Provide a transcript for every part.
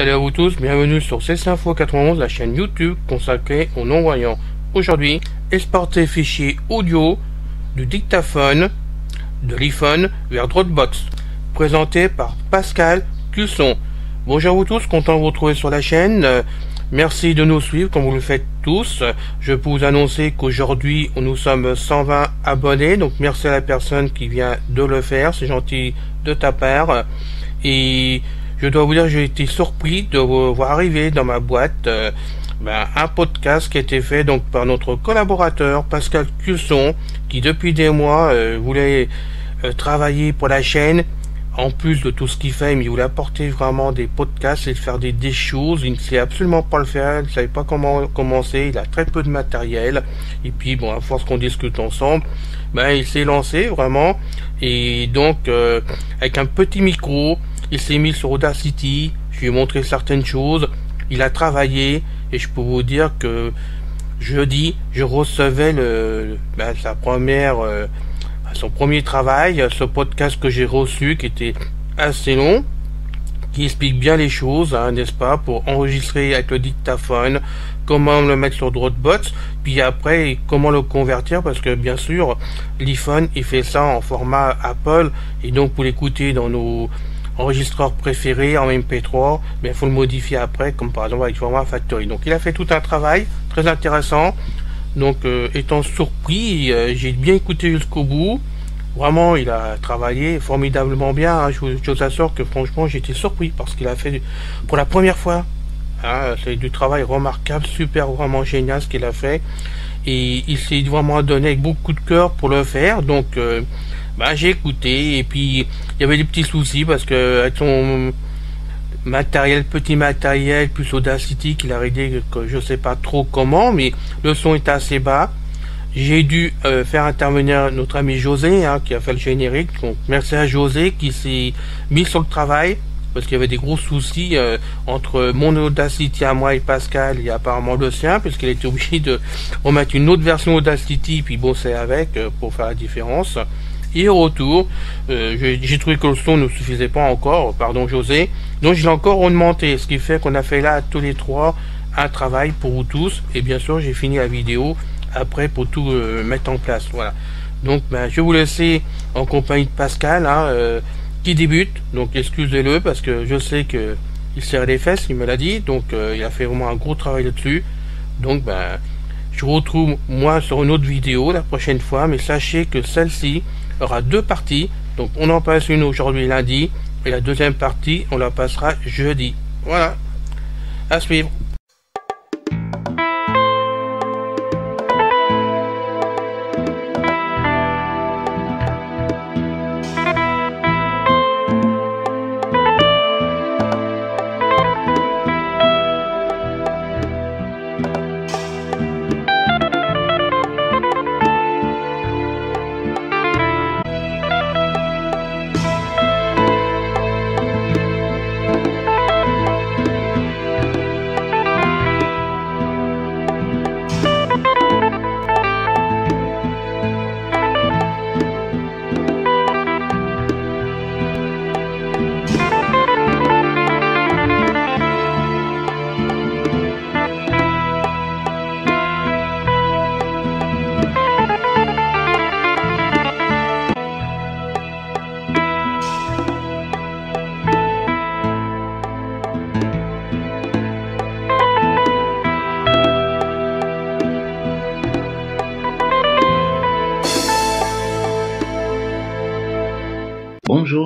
Salut à vous tous, bienvenue sur CSinfo 91, la chaîne YouTube consacrée aux non-voyants. Aujourd'hui, exporter fichier audio du dictaphone de l'iPhone vers Dropbox, présenté par Pascal Cusson. Bonjour à vous tous, content de vous retrouver sur la chaîne. Merci de nous suivre comme vous le faites tous. Je peux vous annoncer qu'aujourd'hui nous sommes 120 abonnés, donc merci à la personne qui vient de le faire, c'est gentil de ta part. Et je dois vous dire, j'ai été surpris de voir arriver dans ma boîte euh, ben, un podcast qui a été fait donc par notre collaborateur Pascal Cusson, qui depuis des mois euh, voulait euh, travailler pour la chaîne. En plus de tout ce qu'il fait, mais il voulait apporter vraiment des podcasts et faire des, des choses. Il ne sait absolument pas le faire, il ne savait pas comment commencer, il a très peu de matériel. Et puis bon, à force qu'on discute ensemble, ben il s'est lancé vraiment. Et donc avec un petit micro, il s'est mis sur Audacity, je lui ai montré certaines choses, il a travaillé, et je peux vous dire que jeudi, je recevais le, ben, euh, son premier travail, ce podcast que j'ai reçu, qui était assez long, qui explique bien les choses, hein, n'est-ce pas, pour enregistrer avec le dictaphone, comment le mettre sur Dropbox, puis après comment le convertir, parce que bien sûr, l'iPhone il fait ça en format Apple, et donc pour l'écouter dans nos enregistreur préféré en MP3, mais il faut le modifier après, comme par exemple avec format Factory. Donc il a fait tout un travail très intéressant. Donc euh, étant surpris, euh, j'ai bien écouté jusqu'au bout. Vraiment, il a travaillé formidablement bien. Hein. Je, vous assure que franchement, j'étais surpris parce qu'il a fait pour la première fois. Hein, c'est du travail remarquable, super, vraiment génial ce qu'il a fait. Et il s'est vraiment donné avec beaucoup de cœur pour le faire. Donc euh, bah, j'ai écouté et puis il y avait des petits soucis parce que avec son matériel, petit matériel, plus Audacity qu'il a réglé que je sais pas trop comment, mais le son est assez bas. J'ai dû euh, faire intervenir notre ami José hein, qui a fait le générique. Donc merci à José qui s'est mis sur le travail parce qu'il y avait des gros soucis euh, entre mon Audacity à moi et Pascal et apparemment le sien puisqu'il était obligé de remettre une autre version Audacity puis bosser avec euh, pour faire la différence. Et au retour, euh, j'ai trouvé que le son ne suffisait pas encore, pardon José, donc je l'ai encore augmenté, ce qui fait qu'on a fait là tous les trois un travail pour vous tous, et bien sûr j'ai fini la vidéo après pour tout euh, mettre en place, voilà. Donc ben, je vais vous laisser en compagnie de Pascal, hein, euh, qui débute, donc excusez-le parce que je sais que il serre les fesses, il me l'a dit, donc il a fait vraiment un gros travail là-dessus, donc ben je vous retrouve moi sur une autre vidéo la prochaine fois, mais sachez que celle-ci aura deux parties. Donc on en passe une aujourd'hui lundi et la deuxième partie on la passera jeudi. Voilà. À suivre.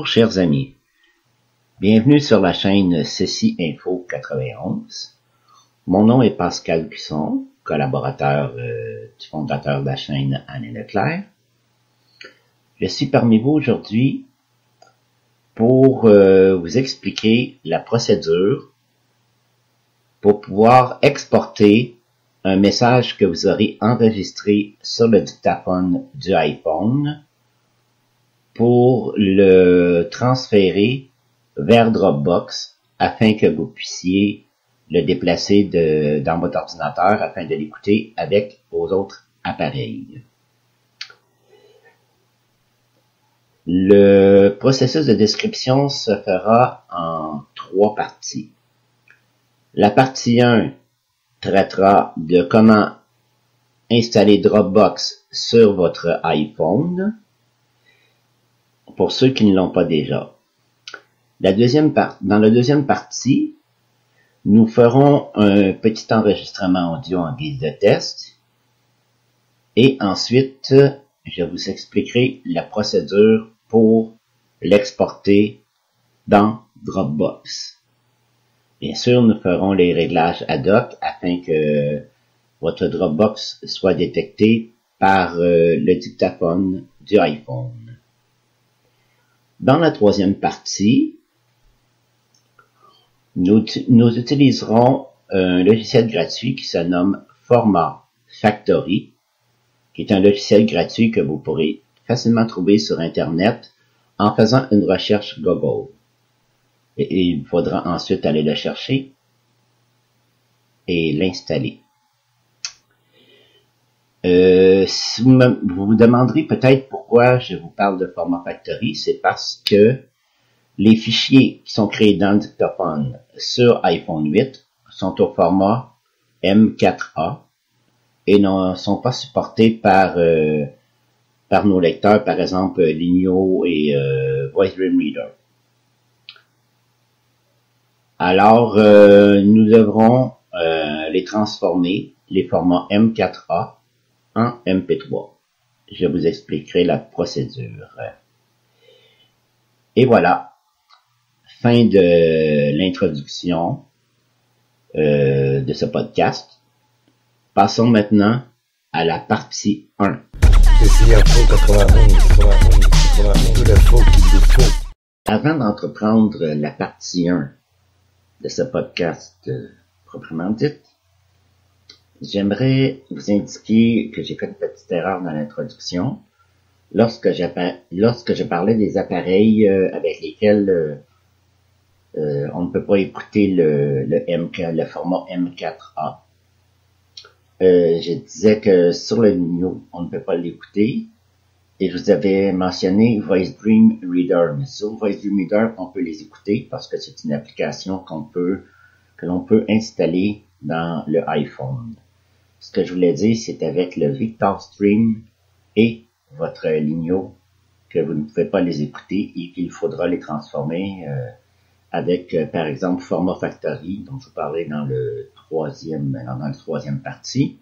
Chers amis, bienvenue sur la chaîne Ceci Info 91. Mon nom est Pascal Cusson, collaborateur euh, du fondateur de la chaîne Anne Leclerc. Je suis parmi vous aujourd'hui pour euh, vous expliquer la procédure pour pouvoir exporter un message que vous aurez enregistré sur le dictaphone du iPhone pour le transférer vers Dropbox afin que vous puissiez le déplacer de, dans votre ordinateur afin de l'écouter avec vos autres appareils. Le processus de description se fera en trois parties. La partie 1 traitera de comment installer Dropbox sur votre iPhone pour ceux qui ne l'ont pas déjà. Dans la deuxième partie, nous ferons un petit enregistrement audio en guise de test et ensuite je vous expliquerai la procédure pour l'exporter dans Dropbox. Bien sûr, nous ferons les réglages ad hoc afin que votre Dropbox soit détecté par euh, le dictaphone du iPhone. Dans la troisième partie, nous, nous utiliserons un logiciel gratuit qui se nomme Format Factory, qui est un logiciel gratuit que vous pourrez facilement trouver sur Internet en faisant une recherche Google. Et, il faudra ensuite aller le chercher et l'installer. Euh, vous, vous demanderez peut-être pourquoi je vous parle de format factory, c'est parce que les fichiers qui sont créés dans le dictaphone sur iPhone 8 sont au format M4A et ne sont pas supportés par euh, par nos lecteurs, par exemple Linio et euh, Voice Dream Reader. Alors, euh, nous devrons euh, les transformer, les formats M4A, en MP3. Je vous expliquerai la procédure. Et voilà, fin de l'introduction euh, de ce podcast. Passons maintenant à la partie 1. Avant d'entreprendre la partie 1 de ce podcast euh, proprement dit, j'aimerais vous indiquer que j'ai fait une petite erreur dans l'introduction. Lorsque, lorsque je parlais des appareils euh, avec lesquels euh, on ne peut pas écouter le, le, le format M4A, je disais que sur le Nino, on ne peut pas l'écouter. Et je vous avais mentionné Voice Dream Reader. Mais sur Voice Dream Reader, on peut les écouter parce que c'est une application qu'on peut, que l'on peut installer dans le iPhone. Ce que je voulais dire, c'est avec le Victor Stream et votre Ligno que vous ne pouvez pas les écouter et qu'il faudra les transformer euh, avec, euh, par exemple, Format Factory, dont je vous parlais dans le troisième, dans la troisième partie.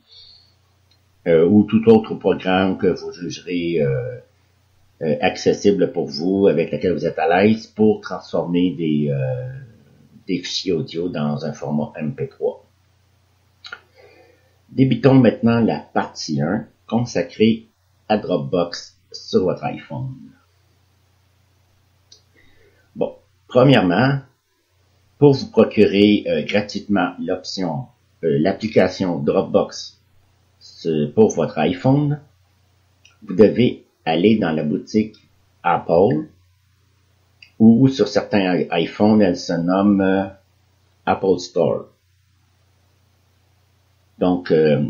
Euh, ou tout autre programme que vous jugerez euh, euh, accessible pour vous, avec lequel vous êtes à l'aise pour transformer des, des fichiers audio dans un format MP3. Débutons maintenant la partie 1 consacrée à Dropbox sur votre iPhone. Bon, premièrement, pour vous procurer gratuitement l'option, l'application Dropbox pour votre iPhone, vous devez aller dans la boutique Apple ou sur certains iPhones, elle se nomme euh, Apple Store. Donc, euh,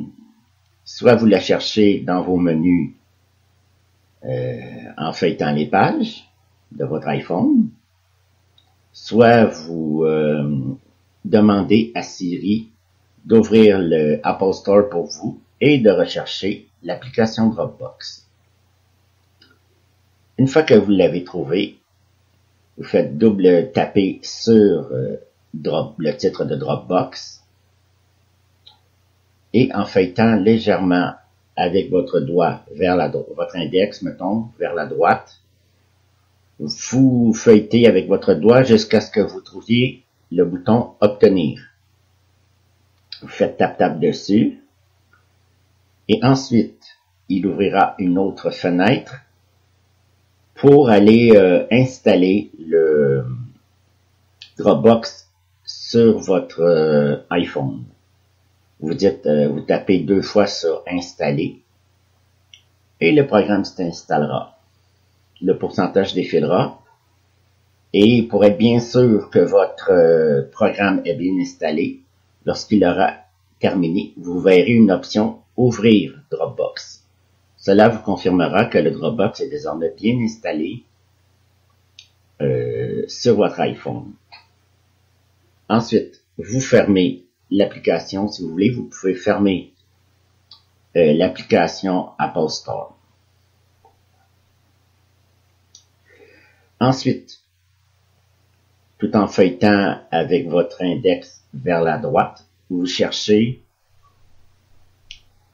soit vous la cherchez dans vos menus euh, en feuilletant les pages de votre iPhone, soit vous demandez à Siri d'ouvrir le Apple Store pour vous et de rechercher l'application Dropbox. Une fois que vous l'avez trouvé, vous faites double taper sur euh, le titre de Dropbox et en feuilletant légèrement avec votre doigt vers la votre index, mettons, vers la droite, vous feuilletez avec votre doigt jusqu'à ce que vous trouviez le bouton Obtenir. Vous faites tap-tap dessus et ensuite, il ouvrira une autre fenêtre pour aller euh, installer le Dropbox sur votre euh, iPhone. Vous dites, euh, vous tapez deux fois sur installer et le programme s'installera. Le pourcentage défilera et pour être bien sûr que votre programme est bien installé, lorsqu'il aura terminé, vous verrez une option Ouvrir Dropbox. Cela vous confirmera que le Dropbox est désormais bien installé euh, sur votre iPhone. Ensuite, vous fermez l'application. Si vous voulez, vous pouvez fermer euh, l'application Apple Store. Ensuite, tout en feuilletant avec votre index vers la droite, vous cherchez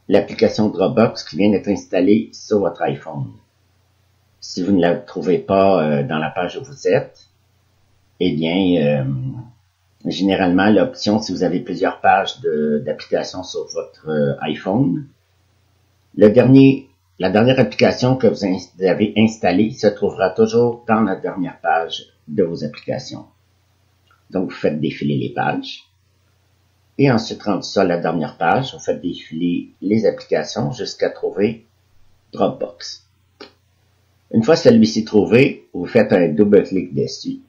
l'application Dropbox qui vient d'être installée sur votre iPhone. Si vous ne la trouvez pas euh, dans la page où vous êtes, eh bien, euh, généralement, l'option, si vous avez plusieurs pages d'applications sur votre euh, iPhone, la dernière application que vous avez installée se trouvera toujours dans la dernière page de vos applications. Donc, vous faites défiler les pages. Et ensuite, rendu ça à la dernière page, vous faites défiler les applications jusqu'à trouver Dropbox. Une fois celui-ci trouvé, vous faites un double clic dessus.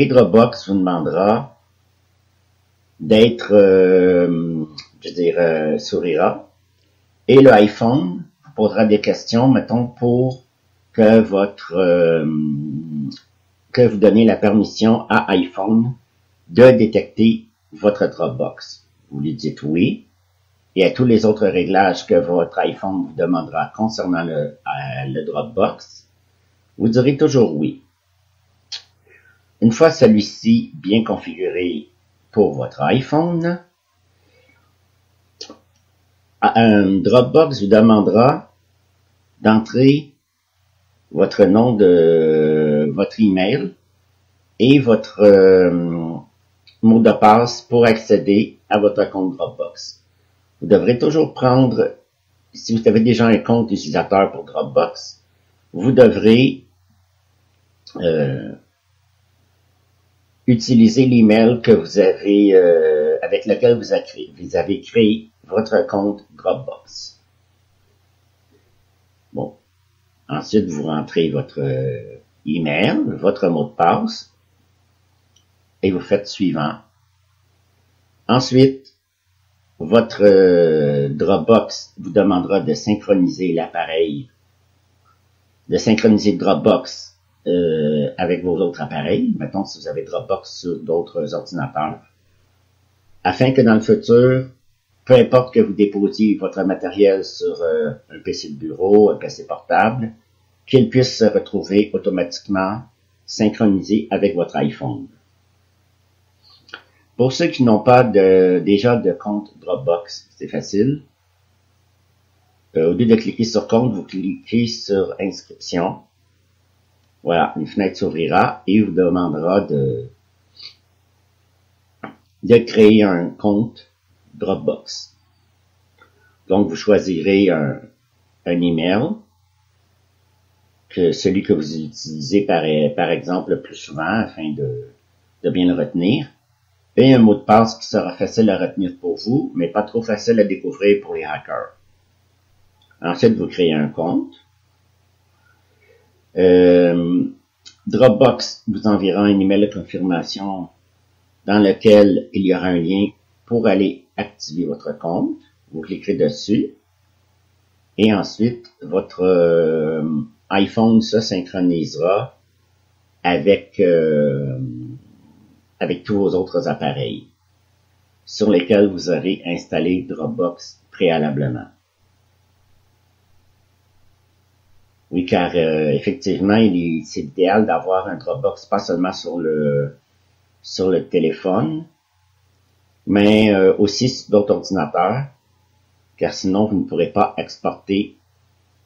Et Dropbox vous demandera d'être, euh, je dirais, euh, sourira. Et le iPhone vous posera des questions, mettons, pour que votre, euh, que vous donnez la permission à iPhone de détecter votre Dropbox. Vous lui dites oui. Et à tous les autres réglages que votre iPhone vous demandera concernant le, le Dropbox, vous direz toujours oui. Une fois celui-ci bien configuré pour votre iPhone, un Dropbox vous demandera d'entrer votre nom de votre email et votre euh, mot de passe pour accéder à votre compte Dropbox. Vous devrez toujours prendre, si vous avez déjà un compte utilisateur pour Dropbox, vous devrez euh, utiliser l'email que vous avez euh, avec lequel vous avez, créé, votre compte Dropbox. Bon. Ensuite, vous rentrez votre email, votre mot de passe et vous faites suivant. Ensuite, votre euh, Dropbox vous demandera de synchroniser l'appareil, de synchroniser Dropbox euh, avec vos autres appareils, mettons si vous avez Dropbox sur d'autres ordinateurs, afin que dans le futur, peu importe que vous déposiez votre matériel sur euh, un PC de bureau, un PC portable, qu'il puisse se retrouver automatiquement synchronisé avec votre iPhone. Pour ceux qui n'ont pas de, déjà de compte Dropbox, c'est facile. Euh, au lieu de cliquer sur compte, vous cliquez sur inscription. Voilà, une fenêtre s'ouvrira et vous demandera de, de créer un compte Dropbox. Donc, vous choisirez un, un email, que celui que vous utilisez par, par exemple le plus souvent afin de, de bien le retenir et un mot de passe qui sera facile à retenir pour vous, mais pas trop facile à découvrir pour les hackers. Ensuite, vous créez un compte. Euh, Dropbox vous enverra un email de confirmation dans lequel il y aura un lien pour aller activer votre compte. Vous cliquerez dessus. Et ensuite, votre euh, iPhone se synchronisera avec euh, avec tous vos autres appareils sur lesquels vous aurez installé Dropbox préalablement. Oui, car euh, effectivement, c'est idéal d'avoir un Dropbox pas seulement sur le sur le téléphone, mais euh, aussi sur d'autres ordinateurs, car sinon vous ne pourrez pas exporter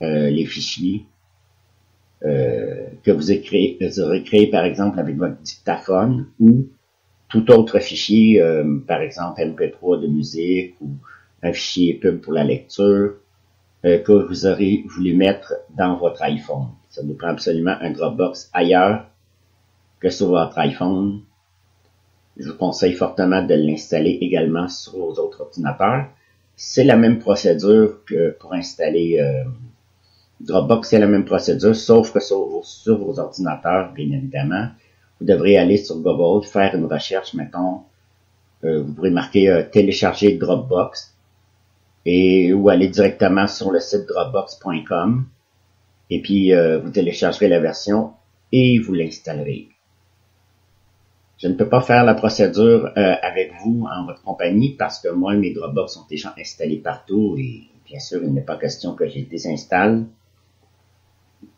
euh, les fichiers que vous, vous aurez créés par exemple avec votre dictaphone ou tout autre fichier, euh, par exemple MP3 de musique ou un fichier pub pour la lecture, euh, que vous aurez voulu mettre dans votre iPhone. Ça vous prend absolument un Dropbox ailleurs que sur votre iPhone. Je vous conseille fortement de l'installer également sur vos autres ordinateurs. C'est la même procédure que pour installer euh, Dropbox, c'est la même procédure, sauf que sur vos ordinateurs, bien évidemment, vous devrez aller sur Google, faire une recherche, mettons, euh, vous pourrez marquer euh, télécharger Dropbox et ou aller directement sur le site dropbox.com et puis euh, vous téléchargerez la version et vous l'installerez. Je ne peux pas faire la procédure euh, avec vous en votre compagnie parce que moi, mes Dropbox sont déjà installés partout et bien sûr, il n'est pas question que je les désinstalle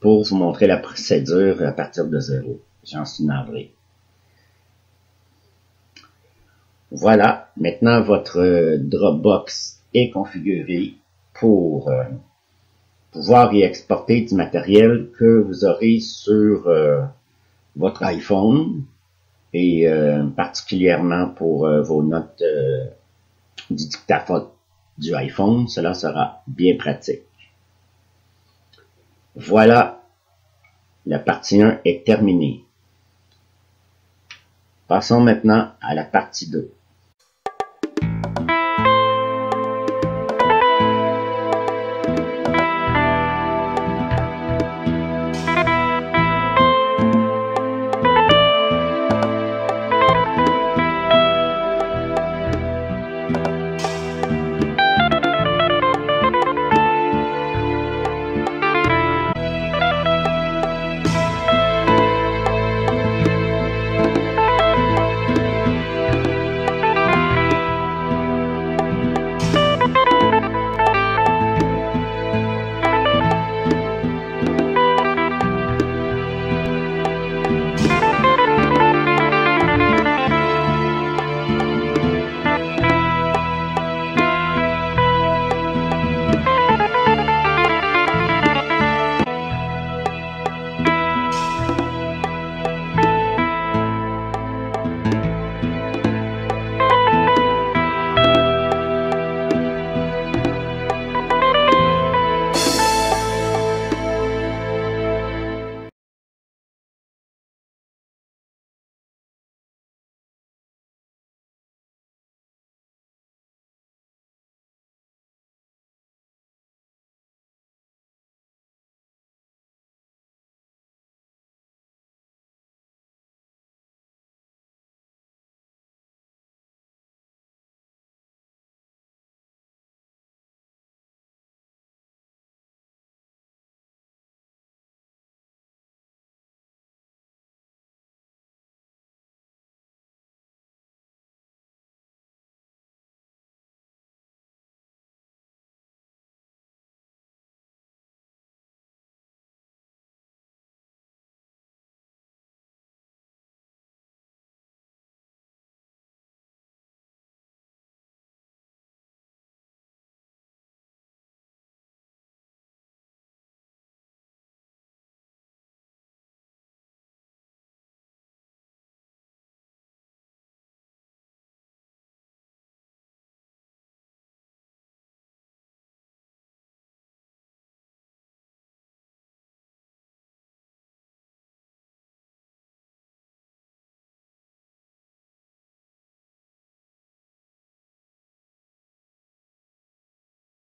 pour vous montrer la procédure à partir de zéro. J'en suis navré. Voilà, maintenant votre Dropbox est configuré pour euh, pouvoir y exporter du matériel que vous aurez sur euh, votre iPhone et euh, particulièrement pour vos notes du dictaphone du iPhone, cela sera bien pratique. Voilà, la partie 1 est terminée. Passons maintenant à la partie 2.